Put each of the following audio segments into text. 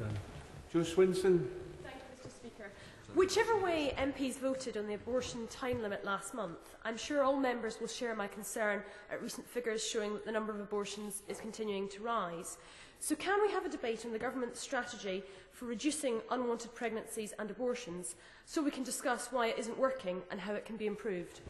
Well Joe Swinson. Thank you, Mr Speaker. Whichever way MPs voted on the abortion time limit last month, I'm sure all members will share my concern at recent figures showing that the number of abortions is continuing to rise. So can we have a debate on the government's strategy for reducing unwanted pregnancies and abortions so we can discuss why it isn't working and how it can be improved?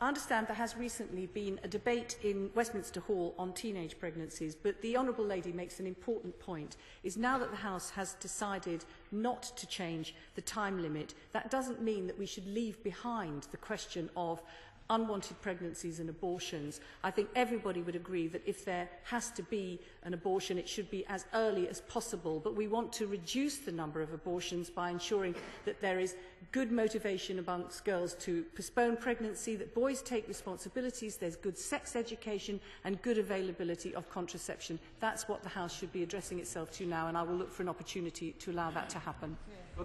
I understand there has recently been a debate in Westminster Hall on teenage pregnancies, but the Honourable Lady makes an important point, is now that the House has decided not to change the time limit, that doesn't mean that we should leave behind the question of unwanted pregnancies and abortions, I think everybody would agree that if there has to be an abortion, it should be as early as possible. But we want to reduce the number of abortions by ensuring that there is good motivation amongst girls to postpone pregnancy, that boys take responsibilities, there's good sex education and good availability of contraception. That's what the House should be addressing itself to now, and I will look for an opportunity to allow that to happen. Yeah.